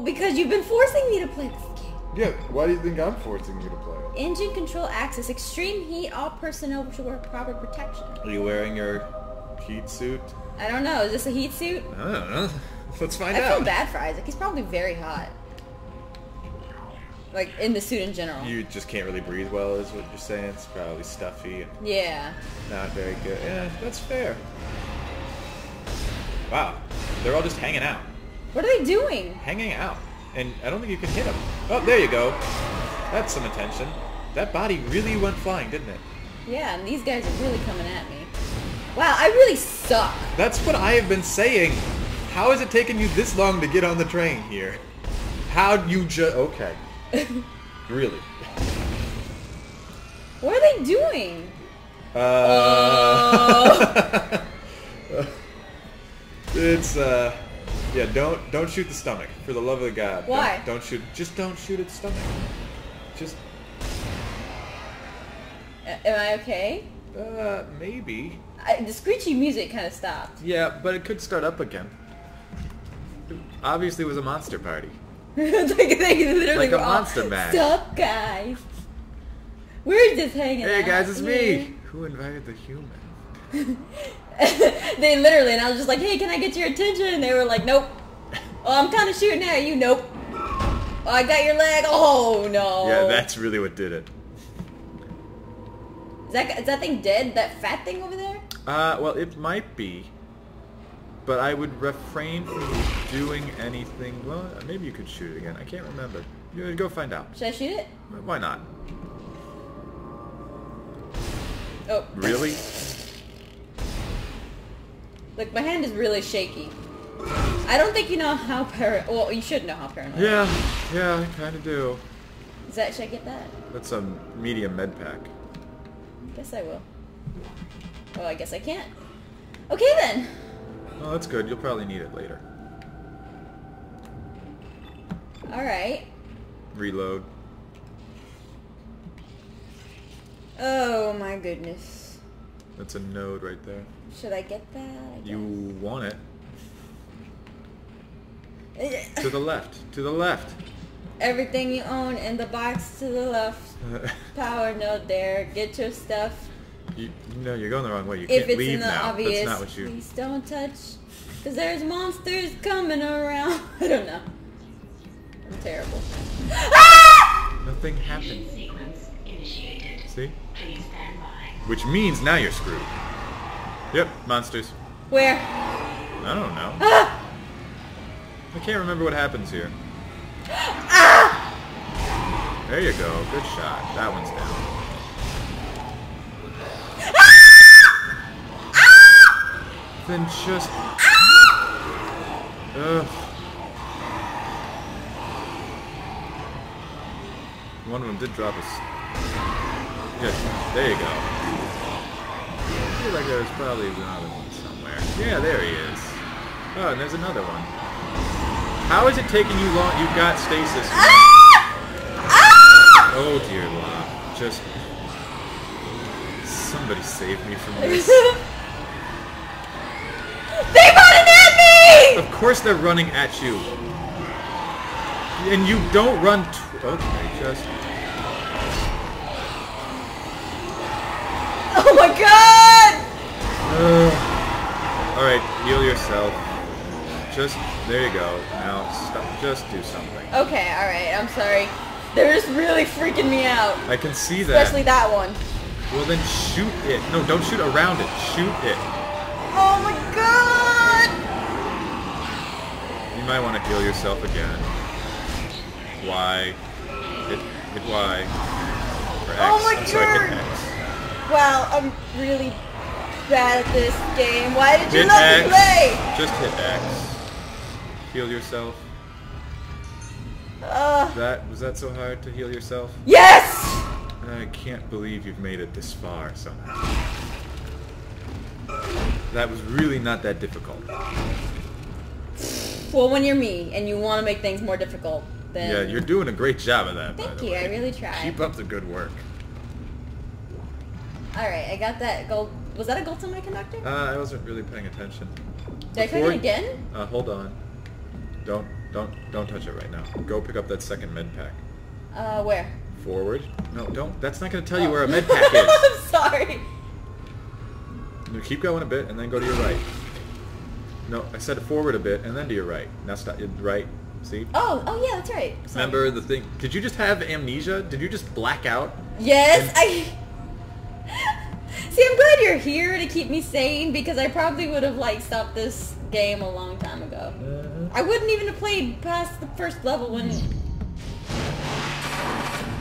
Well, because you've been forcing me to play this game. Yeah, why do you think I'm forcing you to play? Engine control access. Extreme heat. All personnel should wear proper protection. Are you wearing your heat suit? I don't know. Is this a heat suit? I don't know. Let's find I out. feel bad for Isaac. He's probably very hot. Like, in the suit in general. You just can't really breathe well, is what you're saying. It's probably stuffy and Yeah. not very good. Yeah, that's fair. Wow, they're all just hanging out, What are they doing? hanging out, and I don't think you can hit them. Oh, there you go. That's some attention. That body really went flying, didn't it? Yeah, and these guys are really coming at me. Wow, I really suck. That's what I have been saying. How has it taken you this long to get on the train here? How'd you just... Okay. really? What are they doing? Uh... it's, uh... Yeah, don't don't shoot the stomach. For the love of God. Don't- Why? Don't, shoot... Just don't shoot at the stomach. Just... A- Am I okay? Uh, maybe. I, the screechy music kind of stopped. Yeah, but it could start up again. Obviously it was a monster party. it's like they literally Like a were all, monster mash. Stop, guys. We're just hanging Hey out guys, it's me! Who invited the human? they literally, and I was just like, hey, can I get your attention? And they were like, nope. Oh, I'm kind of shooting at you. Nope. Oh, I got your leg. Oh, no. Yeah, that's really what did it. Is that, is that thing dead? That fat thing over there? Uh, well, it might be. But I would refrain from doing anything. Well, maybe you could shoot it again. I can't remember. You go find out. Should I shoot it? Why not? Oh. Really? Look, my hand is really shaky. I don't think you know how para... Well, you should know how paranoid. Yeah, yeah, I kind of do. Is that... Should I get that? That's a medium med pack. I guess I will. Well, I guess I can't. Okay, then. Oh, that's good. You'll probably need it later. Alright. Reload. Oh, my goodness. That's a node right there. Should I get that? I You want it. To the left. To the left. Everything you own in the box to the left. Power node there. Get your stuff. you, no, you're going the wrong way. You if can't it's leave in the now. obvious, That's not what you... please don't touch. Because there's monsters coming around. I don't know. I'm terrible. Ah! Nothing happened. Sequence initiated. See? Please stand by. Which means now you're screwed. Yep, monsters. Where? I don't know. Ah! I can't remember what happens here. Ah! There you go. Good shot. That one's down. Then just... Ugh. One of them did drop us. Good. There you go. I feel like there was probably another one somewhere. Yeah, there he is. Oh, and there's another one. How is it taking you long? You've got stasis. Ah! Ah! Oh dear Lord. Just... Somebody save me from this. they running at me! Of course they're running at you. And you don't run Okay, just... Oh my god! Alright, Just... There you go. Now, stop. Just do something. Okay, alright, I'm sorry. They're just really freaking me out. I can see that. Especially that one. Well then shoot it. No, don't shoot around it. Shoot it. Oh my god! You might want to heal yourself again. Y. Hit, hit Y. Or X. Oh my I'm sorry, hit God. X. Wow, I'm really bad at this game. Why did you Hit let X. me play? Just hit X. Heal yourself. Uh, That was that so hard to heal yourself? yes! I can't believe you've made it this far somehow. That was really not that difficult. Well, when you're me and you want to make things more difficult, then... Yeah, you're doing a great job of that. Thank you, way. I really tried. Keep up the good work. Alright, I got that gold... Was that a gold semiconductor? Uh, I wasn't really paying attention. Did I try before- it again? Uh, hold on. Don't Don't don't touch it right now. Go pick up that second med pack. Uh, where? Forward. No, don't. That's not gonna tell you Oh. where a med pack is. I'm sorry. Keep going a bit and then go to your right. No, I said forward a bit and then to your right. Now stop. Right. See? Oh, oh yeah, that's right. Sorry. Remember the thing? Did you just have amnesia? Did you just black out? Yes, I. See, I'm glad you're here to keep me sane because I probably would have like stopped this game a long time ago. I wouldn't even have played past the first level when.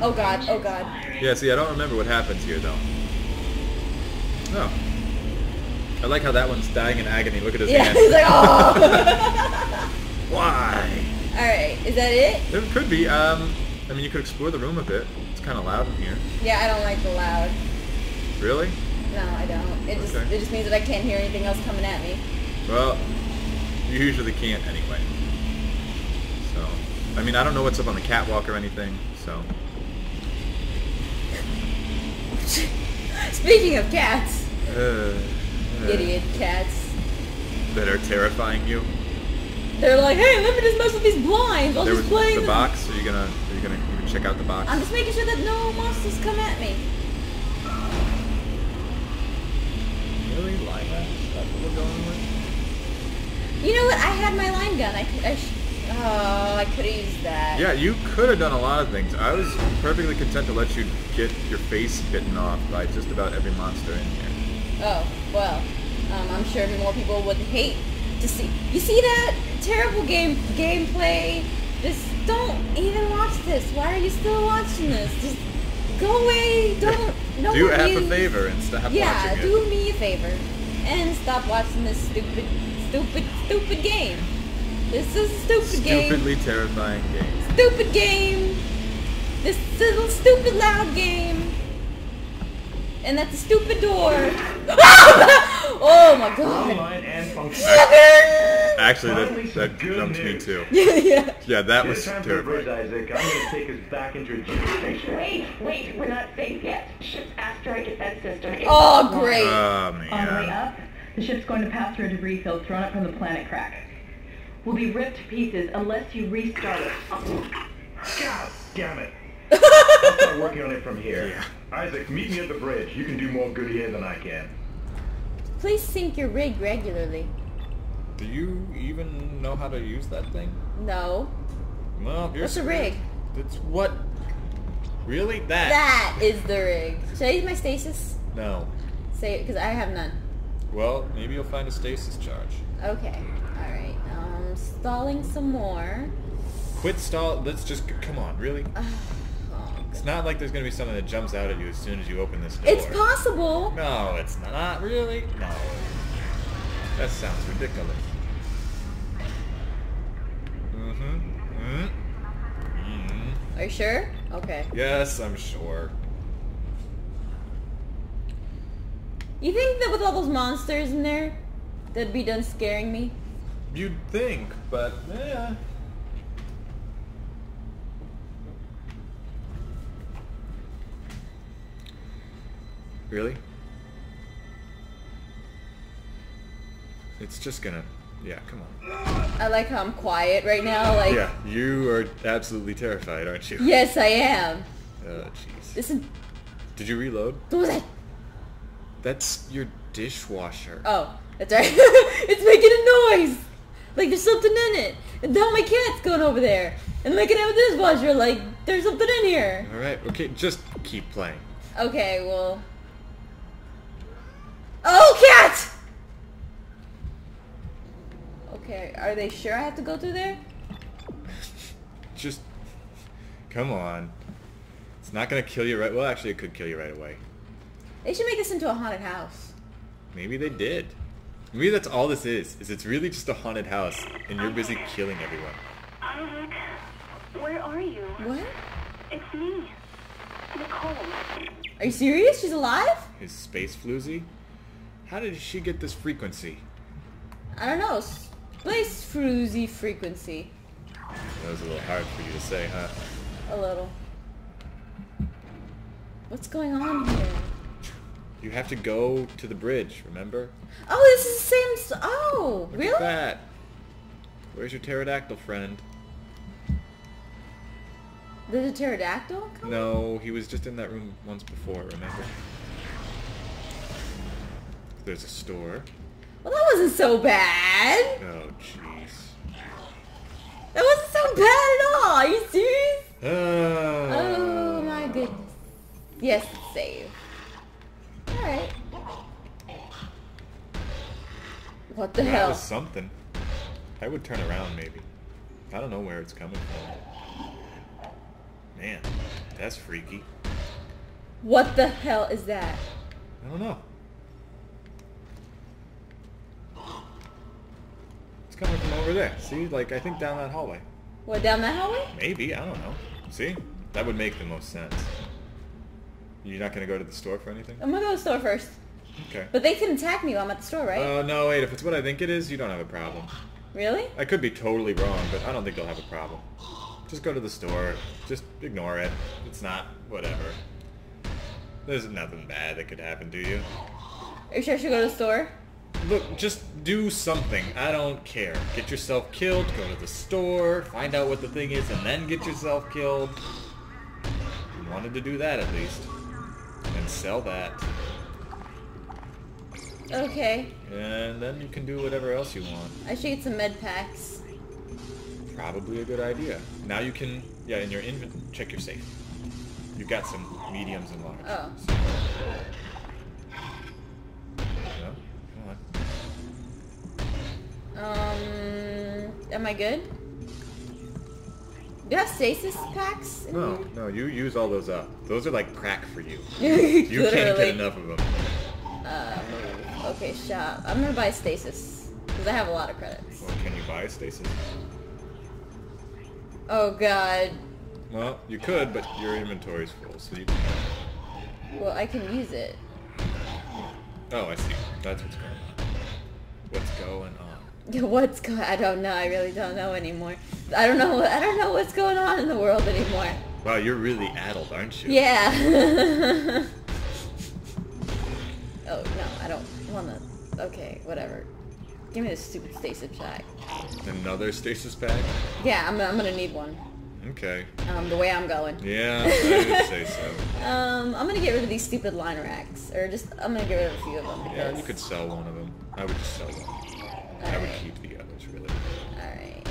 Oh god! Oh god! Yeah. See, I don't remember what happens here though. No. I like how that one's dying in agony. Look at his Yeah, hand. he's like, oh. Why? All right, is that it? It could be. Um, I mean, you could explore the room a bit. It's kind of loud in here. Yeah, I don't like the loud. Really? No, I don't. It just Okay. it just means that I can't hear anything else coming at me. Well, you usually can't anyway. So, I mean, I don't know what's up on the catwalk or anything. So, Speaking of cats, uh, uh, idiot cats. that are terrifying you. They're like, hey, let me just mess with these blinds. I'll there just play the them." box. Are you gonna? Are you gonna even check out the box? I'm just making sure that no monsters come at me. Really like that. That's what we're going with. You know what? I had my line gun. I could. I sh- oh, I could have used that. Yeah, you could have done a lot of things. I was perfectly content to let you get your face bitten off by just about every monster in here. Oh well, um, I'm sure more people would hate to see. You see that terrible game gameplay? Just don't even watch this. Why are you still watching this? Just go away. Don't. No Do half a favor and stop Yeah, watching it. do me a favor and stop watching this stupid, stupid, stupid game. This is a stupid game. Stupidly terrifying game. Stupid game. This little stupid loud game. And that's a stupid door. Ah! Oh my god. Online and functional. Actually, that that jumped me too. yeah, yeah. Yeah, that was It's time bridge, terrifying. Isaac. I'm gonna take us back into a Jeep station. Wait, wait, we're not safe yet. Ship's asteroid defense system is Oh great. Ah, oh On the way man. up, the ship's going to pass through a debris field thrown up from the planet crack. We'll be ripped to pieces unless you restart it. God damn it. I'll start working on it from here. Isaac, meet me at the bridge. You can do more good here than I can. Please sync your rig regularly. Do you even know how to use that thing? No. Well, you're What's a rig? It's what? Really? That? That is the rig. Should I use my stasis? No. Say it, because I have none. Well, maybe you'll find a stasis charge. Okay. All right. Um, stalling some more. Quit stall. Let's just come on. Really? It's not like there's gonna be something that jumps out at you as soon as you open this door. it's possible. No, it's not really. No. That sounds ridiculous. Mm-hmm. Mm-hmm. Mm-hmm. Are you sure? Okay. Yes, I'm sure. You think that with all those monsters in there, that'd be done scaring me? You'd think, but yeah. Really? It's just gonna. Yeah, come on. I like how I'm quiet right now. Like, Yeah, you are absolutely terrified, aren't you? yes, I am. Oh, jeez. Listen, Did you reload? what was that? That's your dishwasher. Oh, that's right. it's making a noise. Like there's something in it. And now my cat's going over there and looking at the dishwasher like there's something in here. All right, okay, just keep playing. Okay, well. Oh, cat! Okay, are they sure I have to go through there? Just come on. It's not gonna kill you right. Well, actually, it could kill you right away. They should make this into a haunted house. Maybe they did. Maybe that's all this is. Is it's really just a haunted house, and you're busy killing everyone. Isaac, where are you? What? It's me, Nicole. Are you serious? She's alive? His space floozy. How did she get this frequency? I don't know. Space fruzy frequency. That was a little hard for you to say, huh? A little. What's going on here? You have to go to the bridge. Remember? Oh, this is the same. s- Oh, Look really? at that. Where's your pterodactyl friend? There's a pterodactyl? coming? No, he was just in that room once before, remember? There's a store. Well, that wasn't so bad. Oh, jeez. That wasn't so bad at all. Are you serious? Oh, Oh my goodness. Yes, save. Alright. What the That hell? was something. I would turn around, maybe. I don't know where it's coming from. Man, that's freaky. What the hell is that? I don't know. It's coming from over there. See, like, I think down that hallway. What, down that hallway? Maybe, I don't know. See? That would make the most sense. You're not gonna go to the store for anything? I'm gonna go to the store first. Okay. But they can attack me while I'm at the store, right? Uh, no, wait, if it's what I think it is, you don't have a problem. really? I could be totally wrong, but I don't think they'll have a problem. Just go to the store. Just ignore it. It's not, whatever. There's nothing bad that could happen to you. Are you sure I should go to the store? Look, just do something. I don't care. Get yourself killed, go to the store, find out what the thing is, and then get yourself killed. You wanted to do that at least. And sell that. Okay. And then you can do whatever else you want. I should get some med packs. Probably a good idea. Now you can, yeah, in your invent, check your safe. You've got some mediums and large. Oh. So- Um, am I good? Do you have stasis packs? No, no, you use all those up. Those are like crack for you. you can't get enough of them. Uh, move. Okay, shop. I'm gonna buy stasis because I have a lot of credits. Well, can you buy stasis? Oh god. Well, you could, but your inventory's full, so you. Well, I can use it. Oh, I see. That's what's going on. What's going on? What's going? I don't know. I really don't know anymore. I don't know. I don't know what's going on in the world anymore. Wow, you're really addled, aren't you? Yeah. oh no, I don't wanna. Okay, whatever. Give me this stupid stasis pack. Another stasis pack? Yeah, I'm, I'm gonna need one. Okay. Um, the way I'm going. Yeah, I would say so. Um, I'm gonna get rid of these stupid line racks, or just I'm gonna get rid of a few of them because. Yeah, you could sell one of them. I would just sell one. I would Alright. keep the others, really. All right.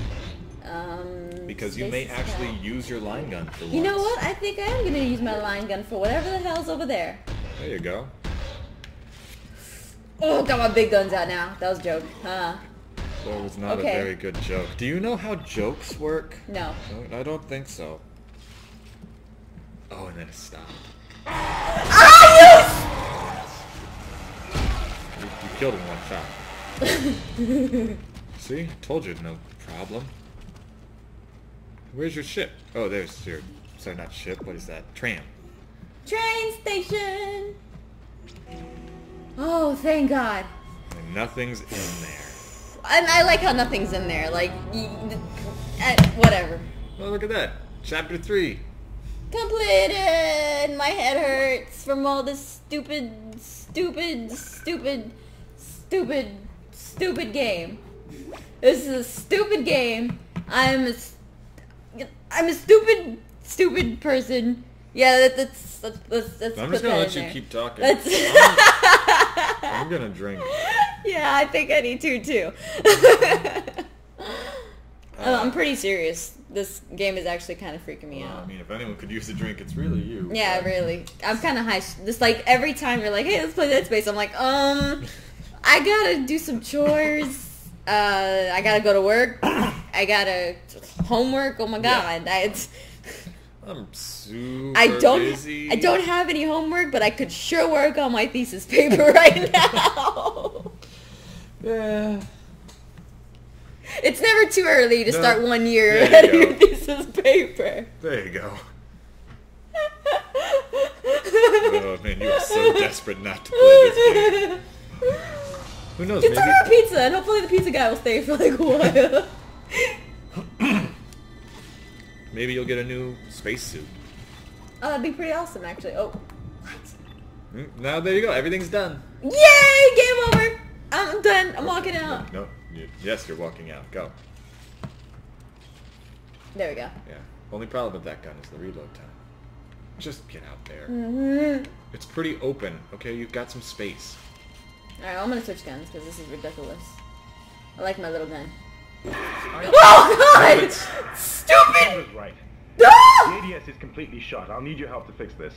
Um. Because you may actually use your line gun for once. You know what? I think I am gonna use my line gun for whatever the hell's over there. There you go. Oh, got my big guns out now. That was a joke. Huh? That was not Okay. a very good joke. Do you know how jokes work? No. I don't think so. Oh, and then it stopped. Ah, You, you killed him one shot. See? Told you, no problem. Where's your ship? Oh, there's your... Sorry, not ship. What is that? Tram. Train station. Oh, thank God. And nothing's in there. And I like how nothing's in there. Like, uh, whatever. Oh, look at that. Chapter 3. Completed. My head hurts from all this stupid, stupid, stupid, stupid, stupid game. This is a stupid game. I'm a, I'm a stupid, stupid person. Yeah, that, that's that's that's. that's I'm just gonna let you there. keep talking. That's. I'm gonna drink. yeah, I think I need to too. Oh, I'm pretty serious. This game is actually kind of freaking me Well, out. I mean, if anyone could use a drink, it's really you. Yeah, but- really. I'm kind of high. Just like every time you're like, "Hey, let's play Dead Space," I'm like, um, I gotta do some chores. Uh, I gotta go to work. I gotta homework. Oh my Yeah. god, I, it's, I'm super I don't. busy. I don't have any homework, but I could sure work on my thesis paper right now. Yeah. it's never too early to No. start one year ahead of your thesis paper. There you go. Oh man, you are so desperate not to play this game. Who knows? Get some Maybe more pizza, and hopefully the pizza guy will stay for like a while. maybe you'll get a new spacesuit. oh, that'd be pretty awesome, actually. Oh, Mm, Now there you go. Everything's done. yay! Game over. I'm done. I'm walking out. No. you- Yes, you're walking out. Go. There we go. Yeah. Only problem with that gun is the reload time. Just get out there. Mm-hmm. It's pretty open, okay? You've got some space. Alright, I'm gonna switch guns because this is ridiculous. I like my little gun. Oh god! Stupid! Right. Ah! The ADS is completely shot. I'll need your help to fix this.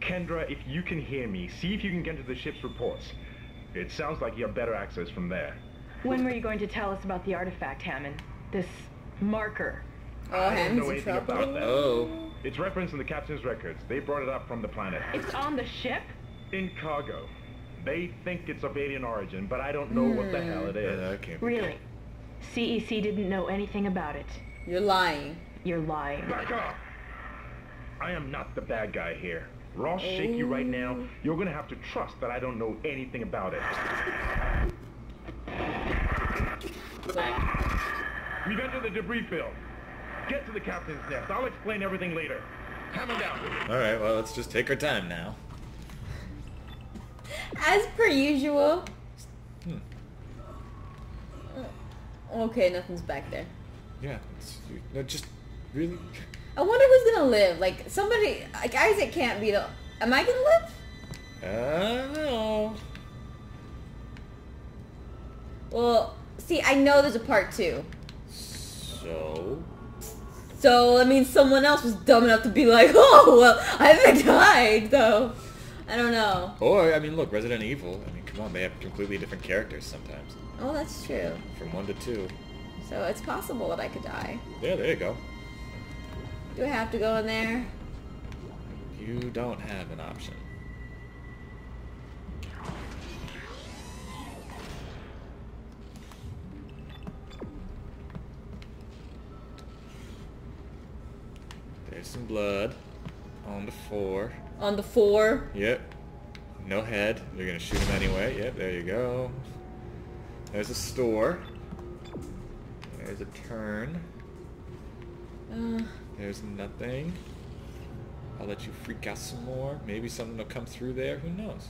Kendra, if you can hear me, see if you can get to the ship's reports. It sounds like you have better access from there. When were you going to tell us about the artifact, Hammond? This marker. Oh, I don't know in anything trouble. about that. Oh. It's referenced in the captain's records. They brought it up from the planet. It's on the ship? In cargo. They think it's of alien origin, but I don't know what the hell it is. Yeah, can't be Really? CEC didn't know anything about it. You're lying. You're lying. Back up! I am not the bad guy here. Ross shake you right now. You're gonna have to trust that I don't know anything about it. We've entered the debris field. Get to the captain's nest. I'll explain everything later. Hammond down. Alright, well, let's just take our time now. As per usual. Hmm. Okay, nothing's back there. Yeah, it's, no, just really... I wonder who's gonna live. Like somebody, like Isaac can't be the. Am I gonna live? I don't know. Well, see, I know there's a part two. So... So that means someone else was dumb enough to be like, oh well, Isaac died though. I don't know. Or, I mean, look, Resident Evil, I mean, come on, they have completely different characters sometimes. Oh, that's true. From one to two. So it's possible that I could die. Yeah, there you go. Do I have to go in there? You don't have an option. There's some blood on the four. On the four. Yep. No head. They're gonna shoot him anyway. Yep, there you go. There's a store. There's a turn. Uh, There's nothing. I'll let you freak out some more. Maybe something will come through there. Who knows?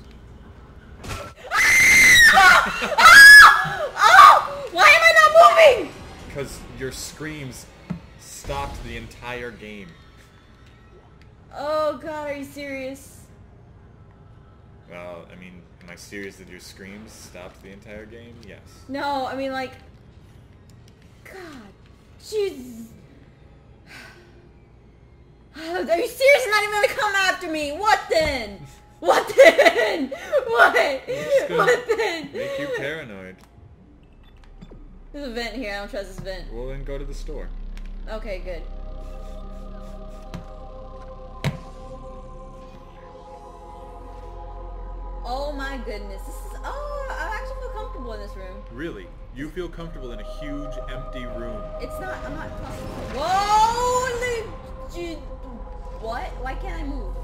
oh! Why am I not moving? Because your screams stopped the entire game. Oh god, are you serious? Well, I mean, am I serious that your screams stopped the entire game? Yes. No, I mean like. God, Jesus. Are you serious? You're not even gonna come after me. What then? What then? What? What then? Make you paranoid. There's a vent here. I don't trust this vent. Well, then go to the store. Okay, good. Oh my goodness. This is. Oh, I actually feel comfortable in this room. Really? You feel comfortable in a huge, empty room. It's not. I'm not. Whoa! What? Why can't I move?